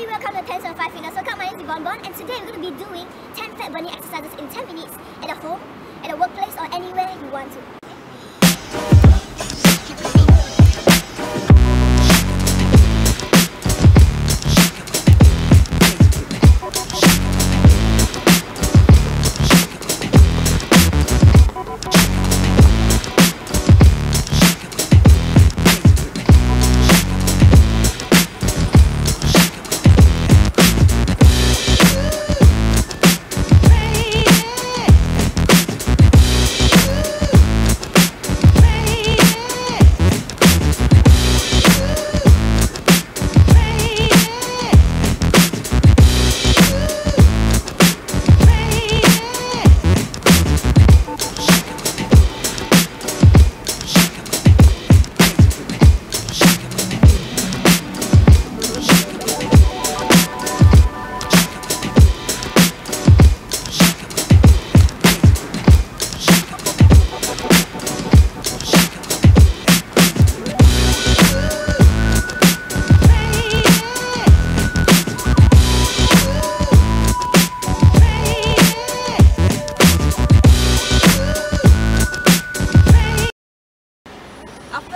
everybody, welcome to 1075 Fitness Workout. My name is Yvonne Bon and today we're going to be doing 10 fat burning exercises in 10 minutes at a home, at a workplace or anywhere you want to.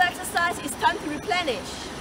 Exercise, it's time to replenish.